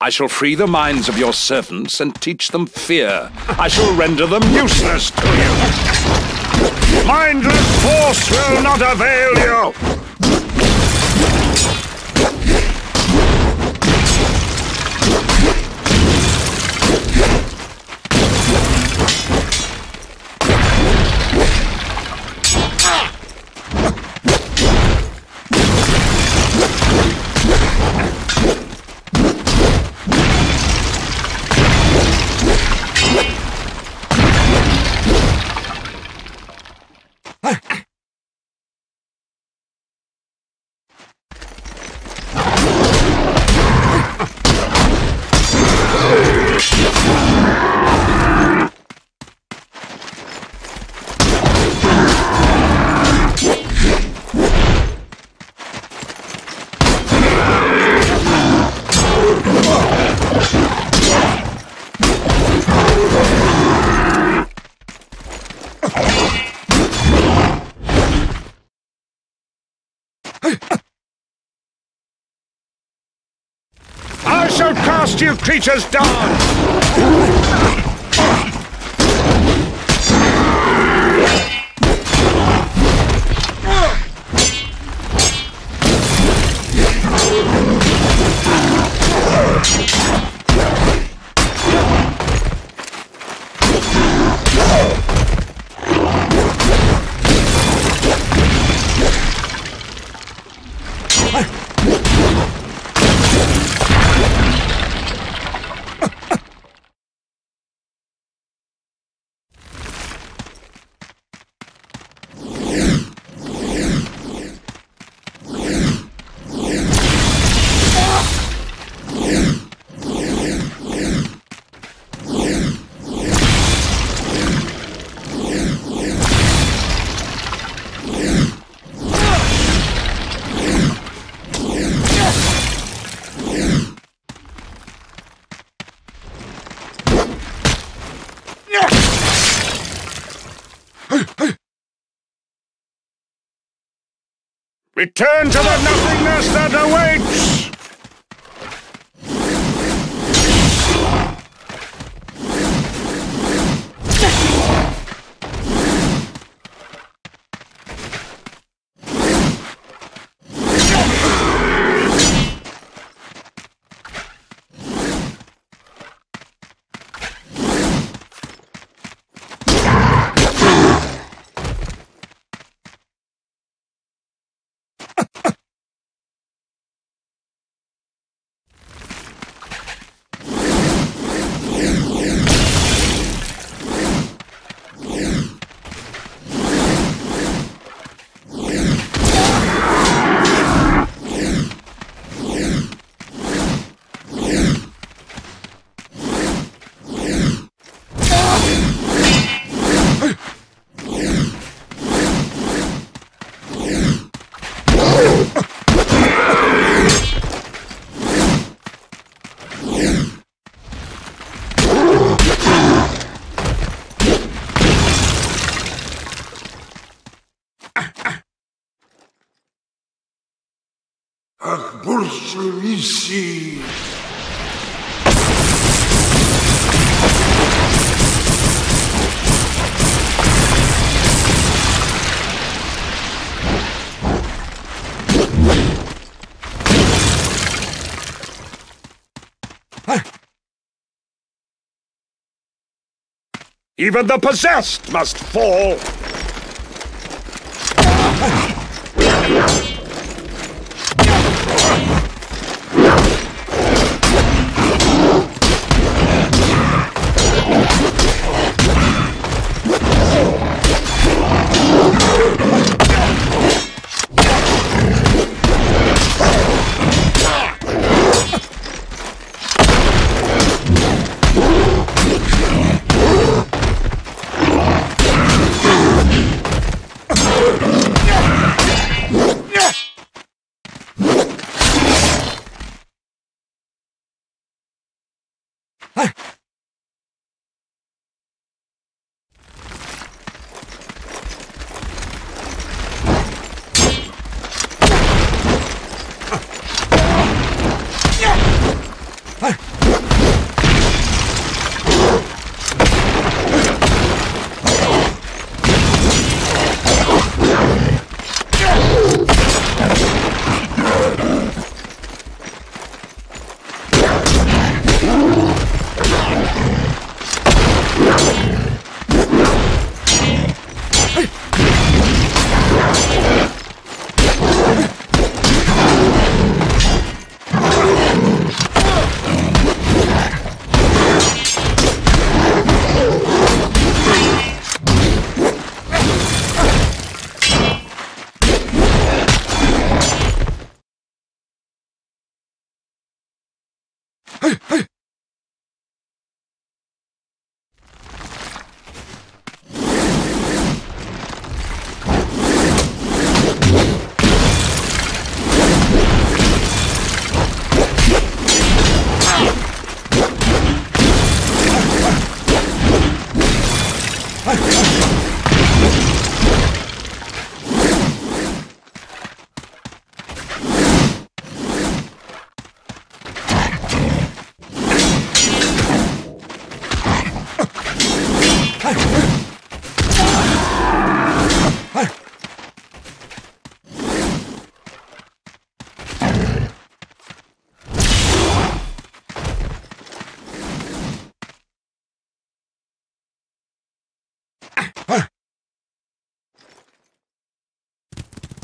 I shall free the minds of your servants and teach them fear. I shall render them useless to you. Mindless force will not avail you. You creatures down! Return to the nothingness that awaits! Ах, большевиси! Even the possessed must fall!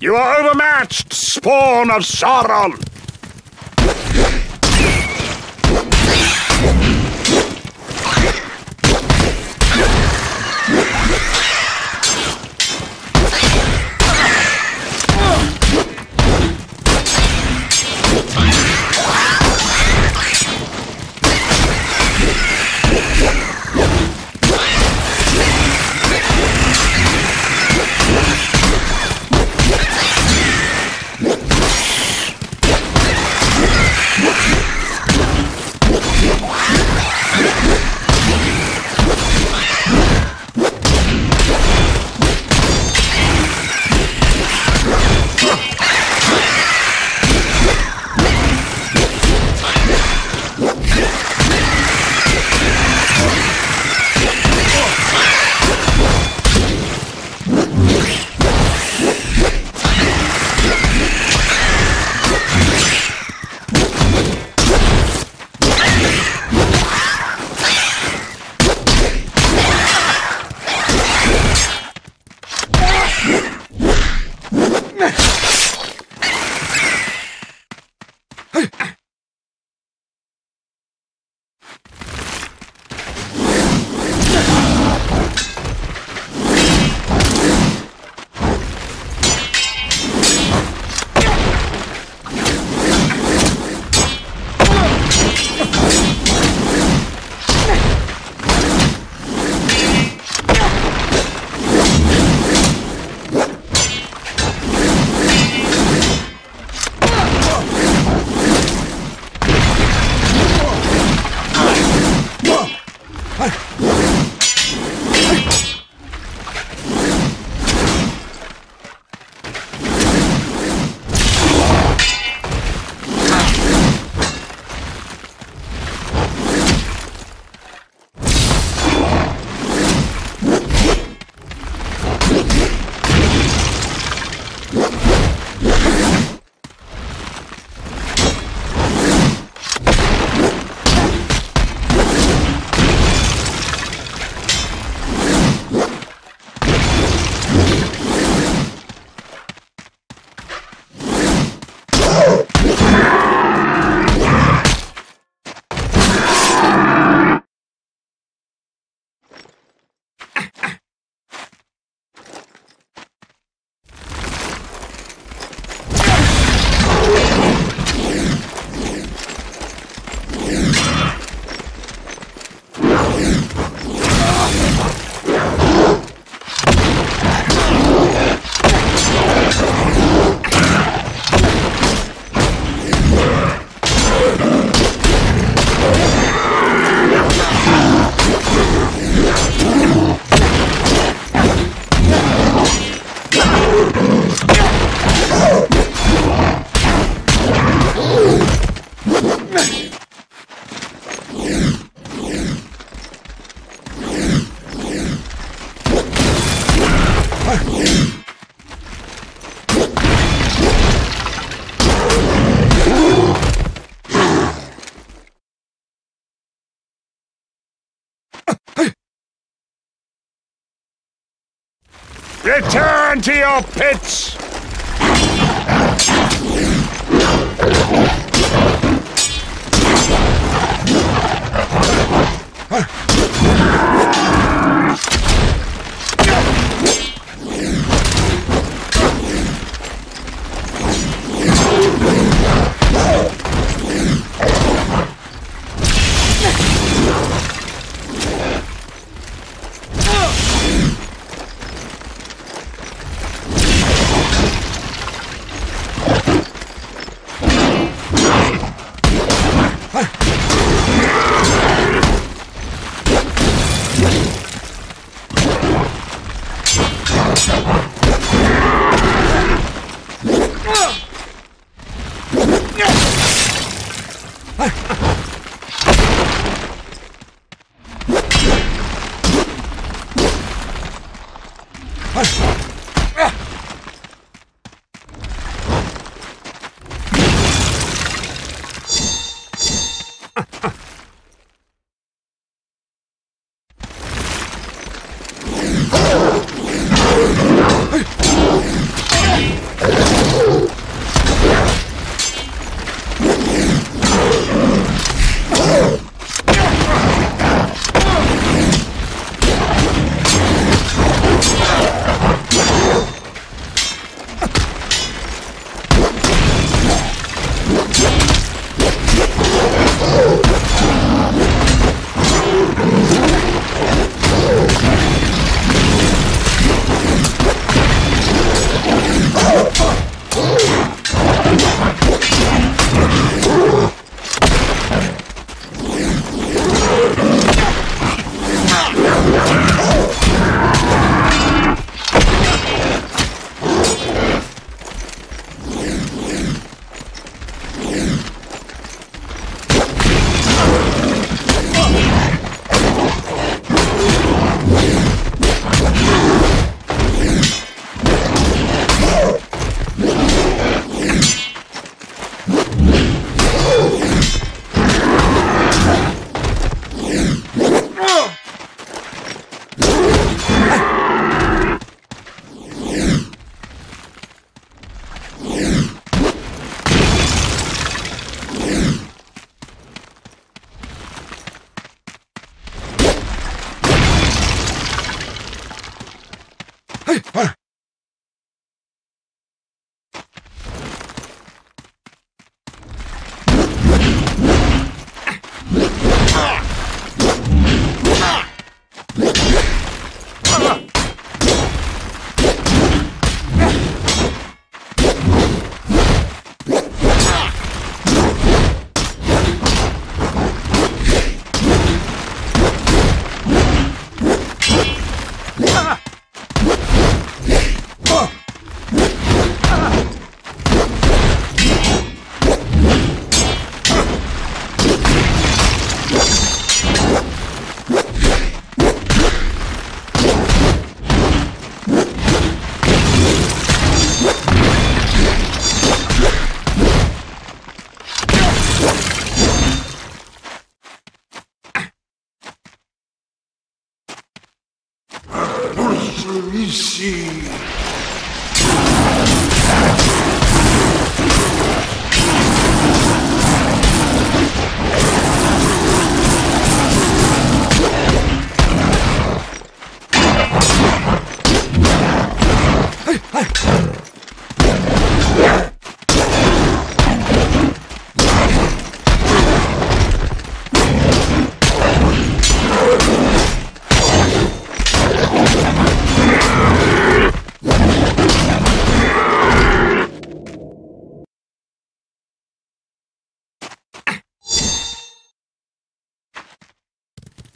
You are overmatched, spawn of Sauron! Return to your pits!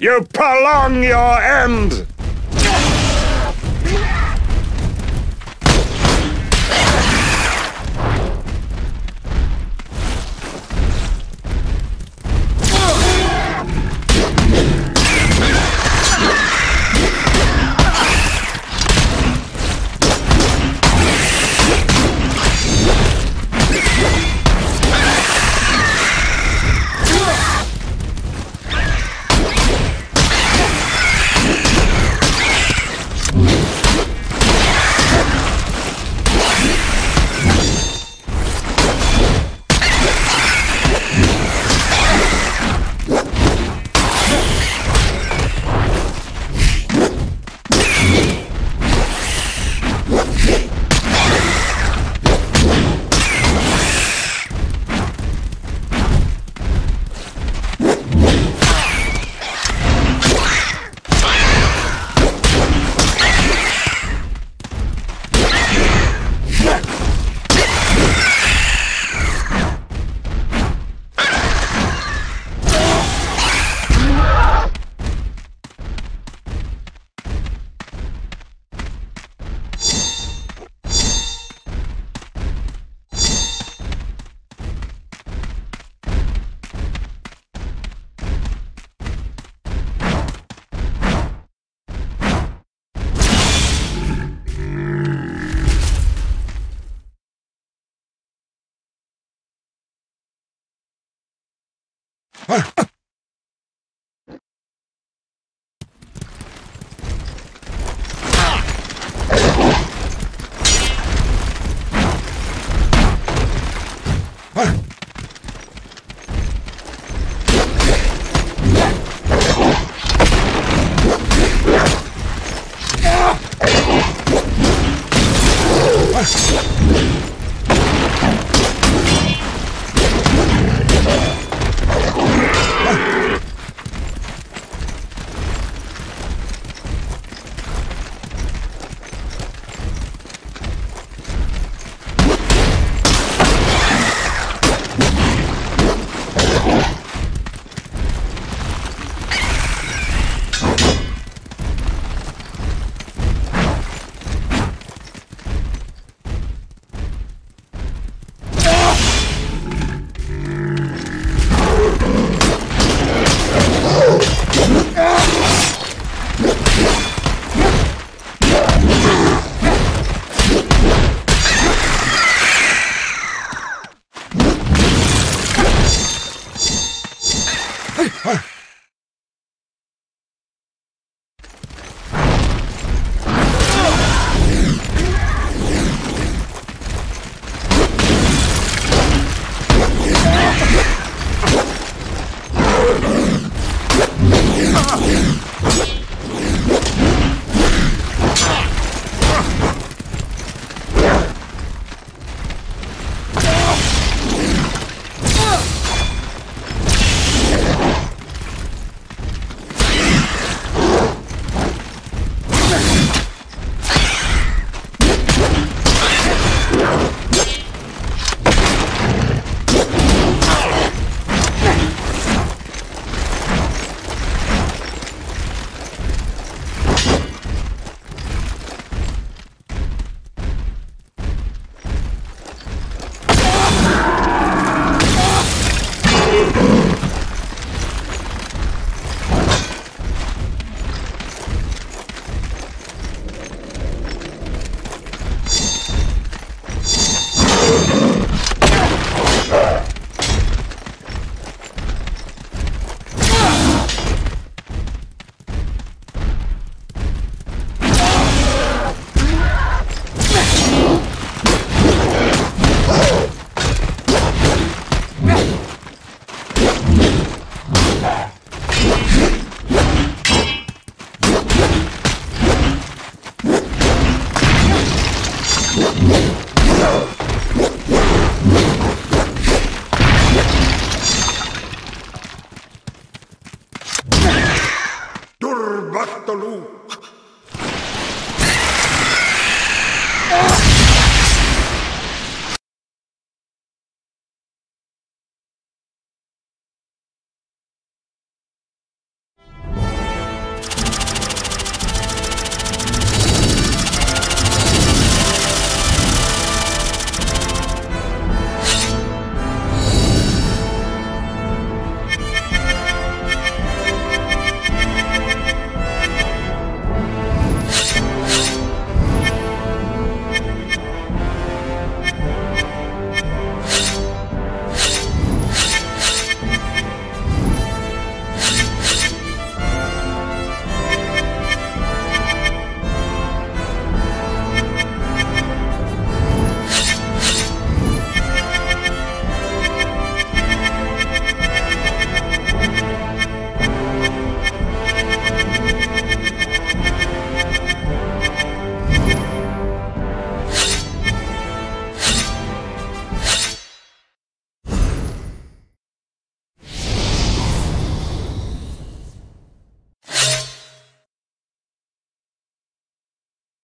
You prolong your end! Ah, Lord Lou.